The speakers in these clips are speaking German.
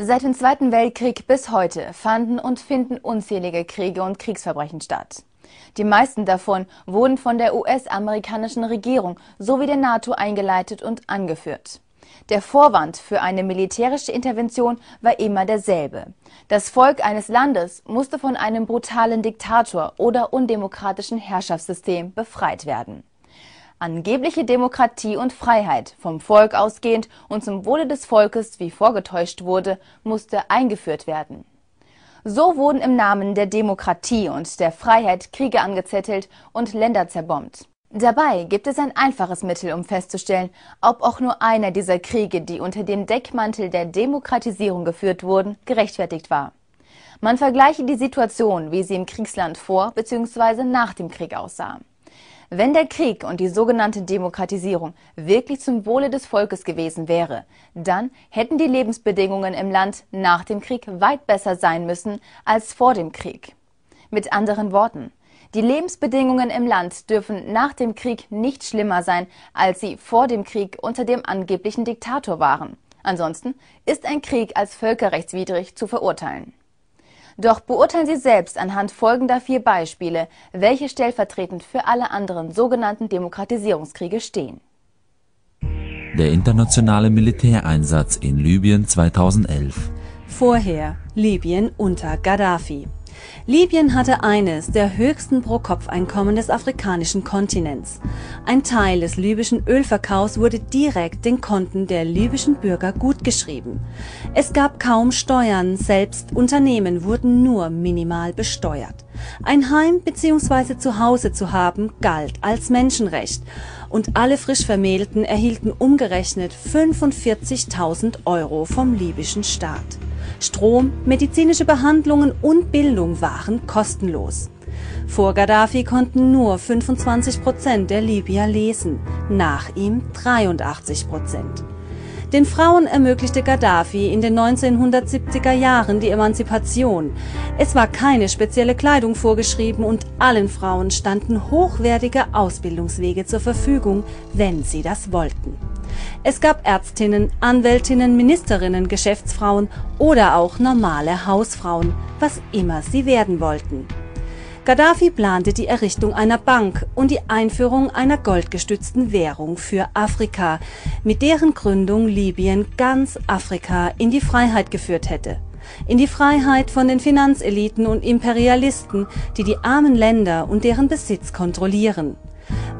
Seit dem Zweiten Weltkrieg bis heute fanden und finden unzählige Kriege und Kriegsverbrechen statt. Die meisten davon wurden von der US-amerikanischen Regierung sowie der NATO eingeleitet und angeführt. Der Vorwand für eine militärische Intervention war immer derselbe. Das Volk eines Landes musste von einem brutalen Diktator oder undemokratischen Herrschaftssystem befreit werden angebliche Demokratie und Freiheit, vom Volk ausgehend und zum Wohle des Volkes, wie vorgetäuscht wurde, musste eingeführt werden. So wurden im Namen der Demokratie und der Freiheit Kriege angezettelt und Länder zerbombt. Dabei gibt es ein einfaches Mittel, um festzustellen, ob auch nur einer dieser Kriege, die unter dem Deckmantel der Demokratisierung geführt wurden, gerechtfertigt war. Man vergleiche die Situation, wie sie im Kriegsland vor bzw. nach dem Krieg aussah. Wenn der Krieg und die sogenannte Demokratisierung wirklich zum Wohle des Volkes gewesen wäre, dann hätten die Lebensbedingungen im Land nach dem Krieg weit besser sein müssen als vor dem Krieg. Mit anderen Worten, die Lebensbedingungen im Land dürfen nach dem Krieg nicht schlimmer sein, als sie vor dem Krieg unter dem angeblichen Diktator waren. Ansonsten ist ein Krieg als völkerrechtswidrig zu verurteilen. Doch beurteilen Sie selbst anhand folgender vier Beispiele, welche stellvertretend für alle anderen sogenannten Demokratisierungskriege stehen. Der internationale Militäreinsatz in Libyen 2011. Vorher Libyen unter Gaddafi. Libyen hatte eines der höchsten Pro-Kopf-Einkommen des afrikanischen Kontinents. Ein Teil des libyschen Ölverkaufs wurde direkt den Konten der libyschen Bürger gutgeschrieben. Es gab kaum Steuern, selbst Unternehmen wurden nur minimal besteuert. Ein Heim bzw. Zuhause zu haben galt als Menschenrecht und alle frisch Vermählten erhielten umgerechnet 45.000 Euro vom libyschen Staat. Strom, medizinische Behandlungen und Bildung waren kostenlos. Vor Gaddafi konnten nur 25 Prozent der Libyer lesen, nach ihm 83 Prozent. Den Frauen ermöglichte Gaddafi in den 1970er Jahren die Emanzipation. Es war keine spezielle Kleidung vorgeschrieben und allen Frauen standen hochwertige Ausbildungswege zur Verfügung, wenn sie das wollten. Es gab Ärztinnen, Anwältinnen, Ministerinnen, Geschäftsfrauen oder auch normale Hausfrauen, was immer sie werden wollten. Gaddafi plante die Errichtung einer Bank und die Einführung einer goldgestützten Währung für Afrika, mit deren Gründung Libyen ganz Afrika in die Freiheit geführt hätte. In die Freiheit von den Finanzeliten und Imperialisten, die die armen Länder und deren Besitz kontrollieren.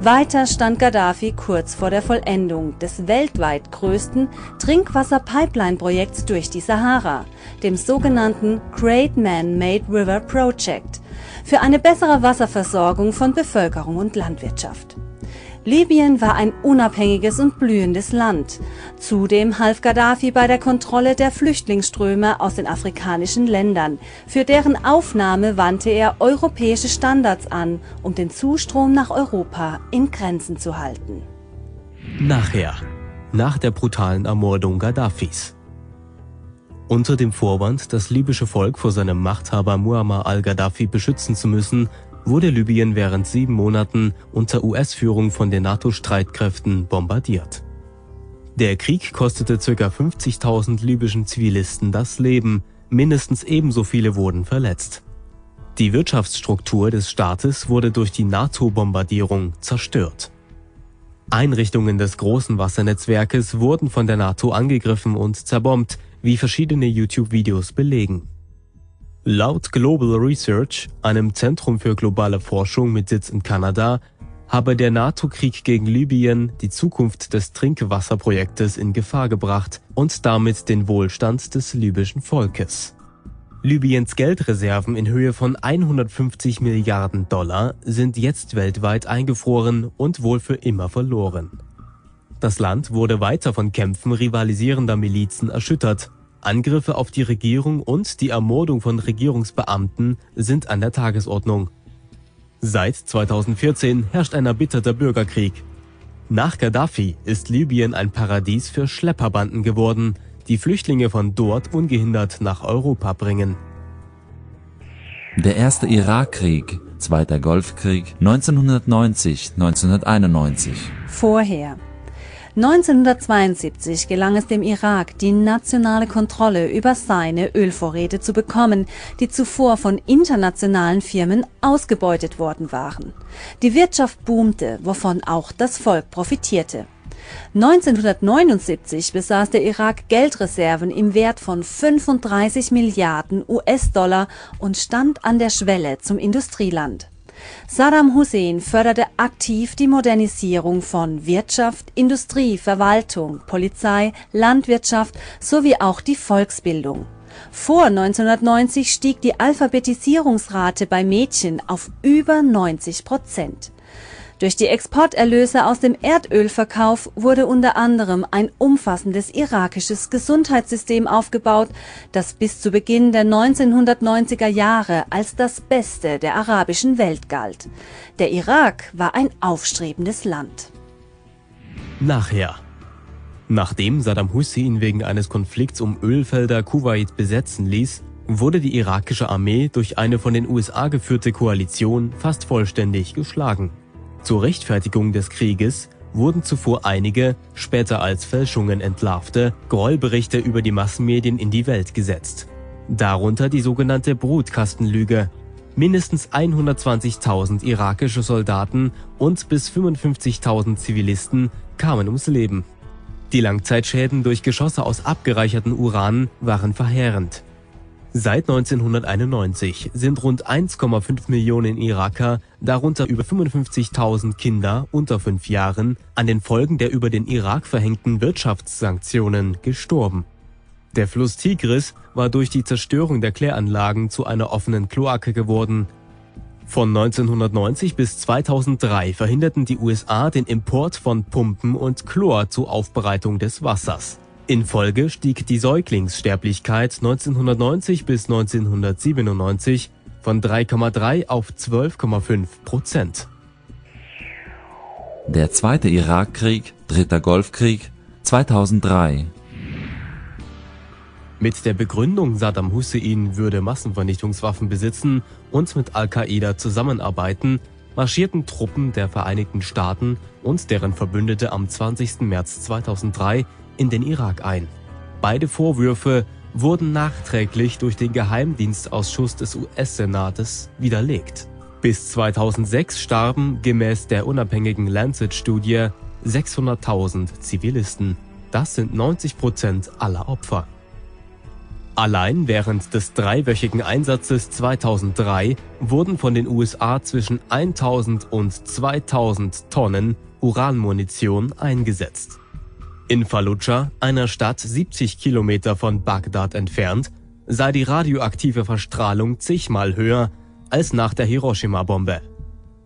Weiter stand Gaddafi kurz vor der Vollendung des weltweit größten Trinkwasser-Pipeline-Projekts durch die Sahara, dem sogenannten Great Man-Made River Project, für eine bessere Wasserversorgung von Bevölkerung und Landwirtschaft. Libyen war ein unabhängiges und blühendes Land. Zudem half Gaddafi bei der Kontrolle der Flüchtlingsströme aus den afrikanischen Ländern. Für deren Aufnahme wandte er europäische Standards an, um den Zustrom nach Europa in Grenzen zu halten. Nachher, nach der brutalen Ermordung Gaddafis. Unter dem Vorwand, das libysche Volk vor seinem Machthaber Muammar al-Gaddafi beschützen zu müssen, wurde Libyen während sieben Monaten unter US-Führung von den NATO-Streitkräften bombardiert. Der Krieg kostete ca. 50.000 libyschen Zivilisten das Leben, mindestens ebenso viele wurden verletzt. Die Wirtschaftsstruktur des Staates wurde durch die NATO-Bombardierung zerstört. Einrichtungen des großen Wassernetzwerkes wurden von der NATO angegriffen und zerbombt, wie verschiedene YouTube-Videos belegen. Laut Global Research, einem Zentrum für globale Forschung mit Sitz in Kanada, habe der NATO-Krieg gegen Libyen die Zukunft des Trinkwasserprojektes in Gefahr gebracht und damit den Wohlstand des libyschen Volkes. Libyens Geldreserven in Höhe von 150 Milliarden Dollar sind jetzt weltweit eingefroren und wohl für immer verloren. Das Land wurde weiter von Kämpfen rivalisierender Milizen erschüttert Angriffe auf die Regierung und die Ermordung von Regierungsbeamten sind an der Tagesordnung. Seit 2014 herrscht ein erbitterter Bürgerkrieg. Nach Gaddafi ist Libyen ein Paradies für Schlepperbanden geworden, die Flüchtlinge von dort ungehindert nach Europa bringen. Der erste Irakkrieg, Zweiter Golfkrieg 1990-1991. Vorher 1972 gelang es dem Irak, die nationale Kontrolle über seine Ölvorräte zu bekommen, die zuvor von internationalen Firmen ausgebeutet worden waren. Die Wirtschaft boomte, wovon auch das Volk profitierte. 1979 besaß der Irak Geldreserven im Wert von 35 Milliarden US-Dollar und stand an der Schwelle zum Industrieland. Saddam Hussein förderte aktiv die Modernisierung von Wirtschaft, Industrie, Verwaltung, Polizei, Landwirtschaft sowie auch die Volksbildung. Vor 1990 stieg die Alphabetisierungsrate bei Mädchen auf über 90 Prozent. Durch die Exporterlöse aus dem Erdölverkauf wurde unter anderem ein umfassendes irakisches Gesundheitssystem aufgebaut, das bis zu Beginn der 1990er Jahre als das Beste der arabischen Welt galt. Der Irak war ein aufstrebendes Land. Nachher. Nachdem Saddam Hussein wegen eines Konflikts um Ölfelder Kuwait besetzen ließ, wurde die irakische Armee durch eine von den USA geführte Koalition fast vollständig geschlagen. Zur Rechtfertigung des Krieges wurden zuvor einige, später als Fälschungen entlarvte, Gräuelberichte über die Massenmedien in die Welt gesetzt. Darunter die sogenannte Brutkastenlüge. Mindestens 120.000 irakische Soldaten und bis 55.000 Zivilisten kamen ums Leben. Die Langzeitschäden durch Geschosse aus abgereicherten Uran waren verheerend. Seit 1991 sind rund 1,5 Millionen Iraker, darunter über 55.000 Kinder unter fünf Jahren, an den Folgen der über den Irak verhängten Wirtschaftssanktionen gestorben. Der Fluss Tigris war durch die Zerstörung der Kläranlagen zu einer offenen Kloake geworden. Von 1990 bis 2003 verhinderten die USA den Import von Pumpen und Chlor zur Aufbereitung des Wassers. In Folge stieg die Säuglingssterblichkeit 1990 bis 1997 von 3,3 auf 12,5 Prozent. Der Zweite Irakkrieg, Dritter Golfkrieg, 2003 Mit der Begründung, Saddam Hussein würde Massenvernichtungswaffen besitzen und mit Al-Qaida zusammenarbeiten, marschierten Truppen der Vereinigten Staaten und deren Verbündete am 20. März 2003 in den Irak ein. Beide Vorwürfe wurden nachträglich durch den Geheimdienstausschuss des US-Senates widerlegt. Bis 2006 starben gemäß der unabhängigen Lancet-Studie 600.000 Zivilisten. Das sind 90 Prozent aller Opfer. Allein während des dreiwöchigen Einsatzes 2003 wurden von den USA zwischen 1000 und 2000 Tonnen Uranmunition eingesetzt. In Fallujah, einer Stadt 70 Kilometer von Bagdad entfernt, sei die radioaktive Verstrahlung zigmal höher als nach der Hiroshima-Bombe.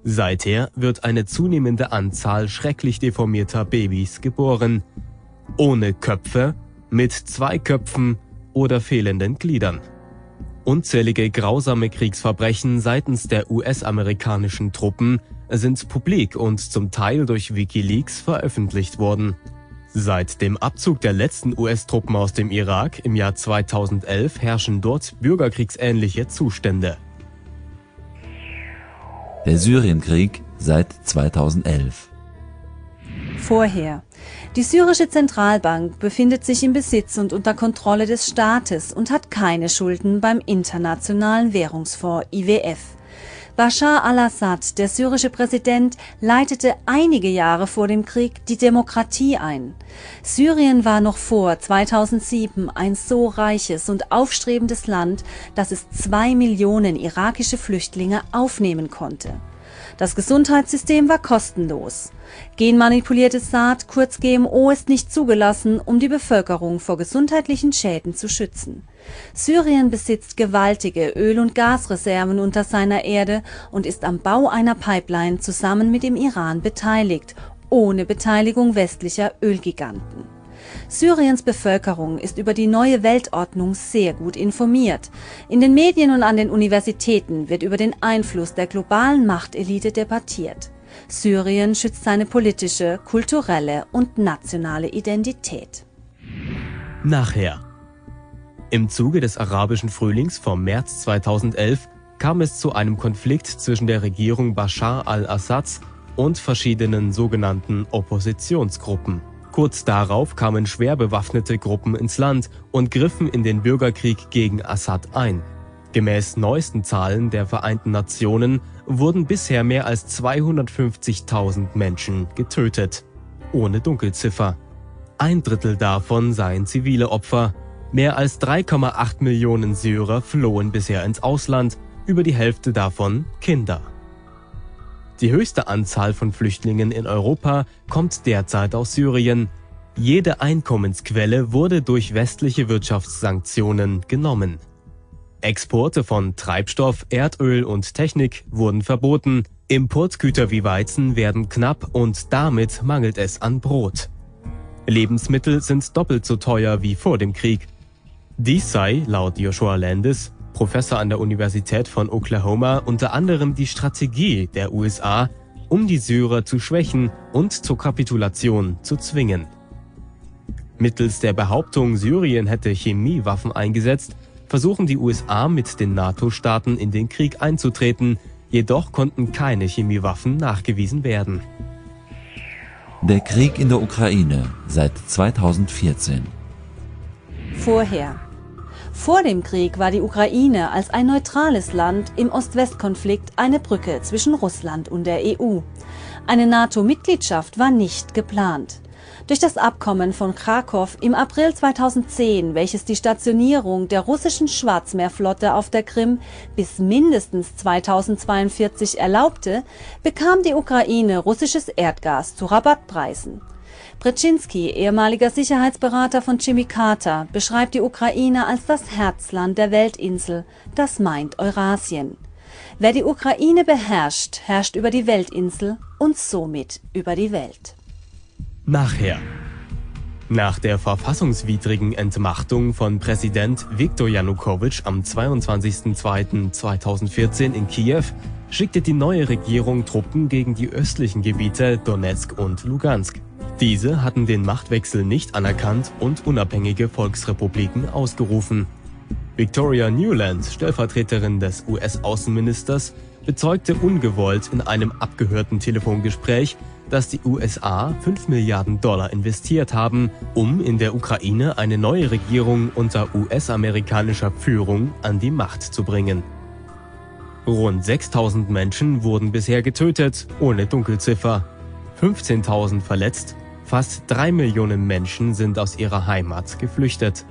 Seither wird eine zunehmende Anzahl schrecklich deformierter Babys geboren. Ohne Köpfe, mit zwei Köpfen oder fehlenden Gliedern. Unzählige grausame Kriegsverbrechen seitens der US-amerikanischen Truppen sind publik und zum Teil durch Wikileaks veröffentlicht worden. Seit dem Abzug der letzten US-Truppen aus dem Irak im Jahr 2011 herrschen dort bürgerkriegsähnliche Zustände. Der Syrienkrieg seit 2011 Vorher. Die syrische Zentralbank befindet sich im Besitz und unter Kontrolle des Staates und hat keine Schulden beim Internationalen Währungsfonds IWF. Bashar al-Assad, der syrische Präsident, leitete einige Jahre vor dem Krieg die Demokratie ein. Syrien war noch vor 2007 ein so reiches und aufstrebendes Land, dass es zwei Millionen irakische Flüchtlinge aufnehmen konnte. Das Gesundheitssystem war kostenlos. Genmanipuliertes Saat, kurz GMO, ist nicht zugelassen, um die Bevölkerung vor gesundheitlichen Schäden zu schützen. Syrien besitzt gewaltige Öl- und Gasreserven unter seiner Erde und ist am Bau einer Pipeline zusammen mit dem Iran beteiligt, ohne Beteiligung westlicher Ölgiganten. Syriens Bevölkerung ist über die neue Weltordnung sehr gut informiert. In den Medien und an den Universitäten wird über den Einfluss der globalen Machtelite debattiert. Syrien schützt seine politische, kulturelle und nationale Identität. Nachher. Im Zuge des arabischen Frühlings vom März 2011 kam es zu einem Konflikt zwischen der Regierung Bashar al-Assads und verschiedenen sogenannten Oppositionsgruppen. Kurz darauf kamen schwer bewaffnete Gruppen ins Land und griffen in den Bürgerkrieg gegen Assad ein. Gemäß neuesten Zahlen der Vereinten Nationen wurden bisher mehr als 250.000 Menschen getötet. Ohne Dunkelziffer. Ein Drittel davon seien zivile Opfer. Mehr als 3,8 Millionen Syrer flohen bisher ins Ausland, über die Hälfte davon Kinder. Die höchste Anzahl von Flüchtlingen in Europa kommt derzeit aus Syrien. Jede Einkommensquelle wurde durch westliche Wirtschaftssanktionen genommen. Exporte von Treibstoff, Erdöl und Technik wurden verboten, Importgüter wie Weizen werden knapp und damit mangelt es an Brot. Lebensmittel sind doppelt so teuer wie vor dem Krieg. Dies sei, laut Joshua Landis, Professor an der Universität von Oklahoma, unter anderem die Strategie der USA, um die Syrer zu schwächen und zur Kapitulation zu zwingen. Mittels der Behauptung, Syrien hätte Chemiewaffen eingesetzt, versuchen die USA mit den NATO-Staaten in den Krieg einzutreten, jedoch konnten keine Chemiewaffen nachgewiesen werden. Der Krieg in der Ukraine seit 2014. Vorher. Vor dem Krieg war die Ukraine als ein neutrales Land im Ost-West-Konflikt eine Brücke zwischen Russland und der EU. Eine NATO-Mitgliedschaft war nicht geplant. Durch das Abkommen von Krakow im April 2010, welches die Stationierung der russischen Schwarzmeerflotte auf der Krim bis mindestens 2042 erlaubte, bekam die Ukraine russisches Erdgas zu Rabattpreisen. Brzezinski, ehemaliger Sicherheitsberater von Jimmy Carter, beschreibt die Ukraine als das Herzland der Weltinsel, das meint Eurasien. Wer die Ukraine beherrscht, herrscht über die Weltinsel und somit über die Welt. Nachher. Nach der verfassungswidrigen Entmachtung von Präsident Viktor Janukowitsch am 22.02.2014 in Kiew schickte die neue Regierung Truppen gegen die östlichen Gebiete Donetsk und Lugansk. Diese hatten den Machtwechsel nicht anerkannt und unabhängige Volksrepubliken ausgerufen. Victoria Newland, Stellvertreterin des US-Außenministers, bezeugte ungewollt in einem abgehörten Telefongespräch, dass die USA 5 Milliarden Dollar investiert haben, um in der Ukraine eine neue Regierung unter US-amerikanischer Führung an die Macht zu bringen. Rund 6000 Menschen wurden bisher getötet, ohne Dunkelziffer. 15.000 verletzt, fast 3 Millionen Menschen sind aus ihrer Heimat geflüchtet.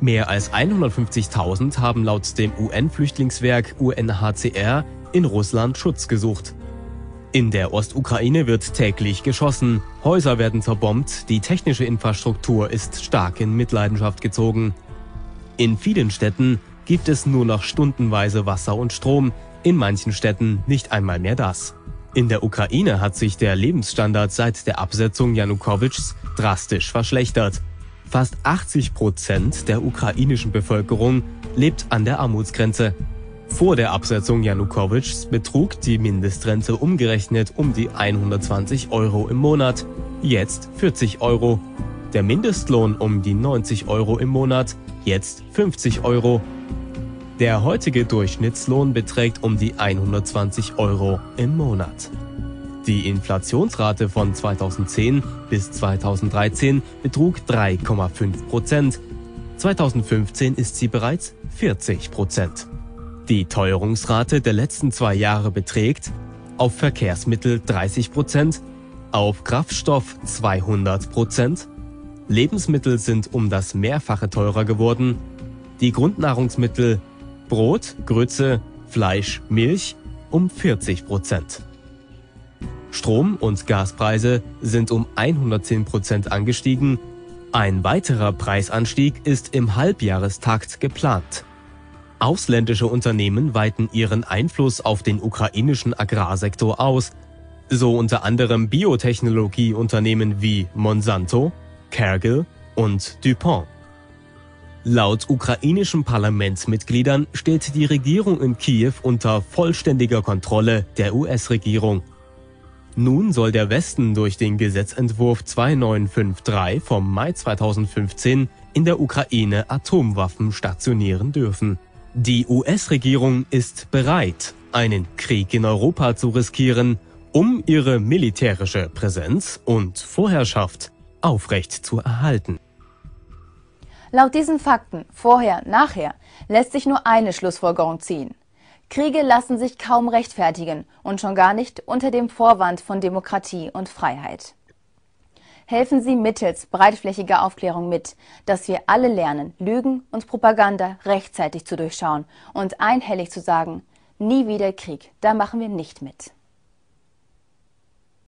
Mehr als 150.000 haben laut dem UN-Flüchtlingswerk UNHCR in Russland Schutz gesucht. In der Ostukraine wird täglich geschossen, Häuser werden zerbombt, die technische Infrastruktur ist stark in Mitleidenschaft gezogen. In vielen Städten gibt es nur noch stundenweise Wasser und Strom, in manchen Städten nicht einmal mehr das. In der Ukraine hat sich der Lebensstandard seit der Absetzung Janukowitschs drastisch verschlechtert. Fast 80 Prozent der ukrainischen Bevölkerung lebt an der Armutsgrenze. Vor der Absetzung Janukowitschs betrug die Mindestrente umgerechnet um die 120 Euro im Monat, jetzt 40 Euro. Der Mindestlohn um die 90 Euro im Monat, jetzt 50 Euro. Der heutige Durchschnittslohn beträgt um die 120 Euro im Monat. Die Inflationsrate von 2010 bis 2013 betrug 3,5 Prozent. 2015 ist sie bereits 40 Prozent. Die Teuerungsrate der letzten zwei Jahre beträgt auf Verkehrsmittel 30 Prozent, auf Kraftstoff 200 Prozent, Lebensmittel sind um das Mehrfache teurer geworden, die Grundnahrungsmittel Brot, Grütze, Fleisch, Milch um 40 Prozent. Strom- und Gaspreise sind um 110 Prozent angestiegen. Ein weiterer Preisanstieg ist im Halbjahrestakt geplant. Ausländische Unternehmen weiten ihren Einfluss auf den ukrainischen Agrarsektor aus, so unter anderem Biotechnologieunternehmen wie Monsanto, Cargill und DuPont. Laut ukrainischen Parlamentsmitgliedern steht die Regierung in Kiew unter vollständiger Kontrolle der US-Regierung. Nun soll der Westen durch den Gesetzentwurf 2953 vom Mai 2015 in der Ukraine Atomwaffen stationieren dürfen. Die US-Regierung ist bereit, einen Krieg in Europa zu riskieren, um ihre militärische Präsenz und Vorherrschaft aufrecht zu erhalten. Laut diesen Fakten, vorher, nachher, lässt sich nur eine Schlussfolgerung ziehen. Kriege lassen sich kaum rechtfertigen und schon gar nicht unter dem Vorwand von Demokratie und Freiheit. Helfen Sie mittels breitflächiger Aufklärung mit, dass wir alle lernen, Lügen und Propaganda rechtzeitig zu durchschauen und einhellig zu sagen, nie wieder Krieg, da machen wir nicht mit.